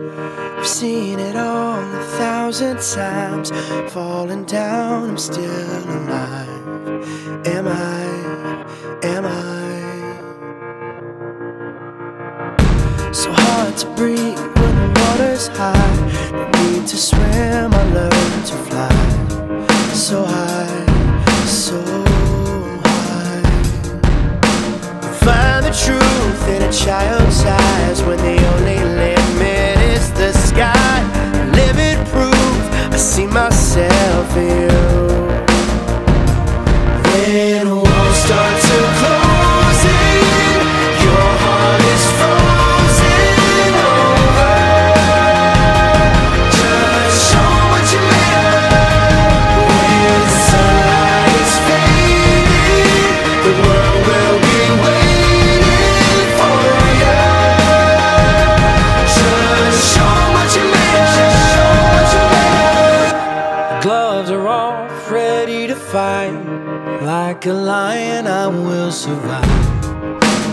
I've seen it all a thousand times. Falling down, I'm still alive. Am I? Am I? So hard to breathe when the water's high. No need to swim, I learn to fly. So high, so high. Find the truth in a child's eyes we're all ready to fight. Like a lion, I will survive.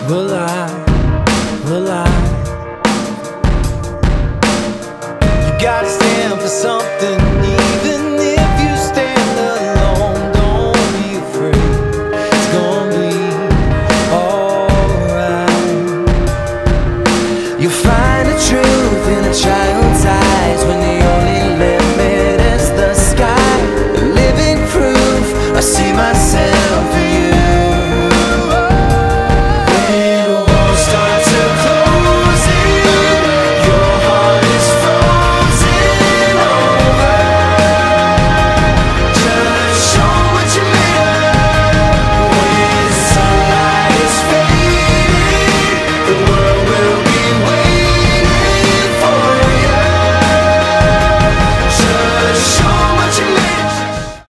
Will I? Will I? You gotta stand for something, even if you stand alone. Don't be afraid, it's gonna be alright. You'll find the truth in a child.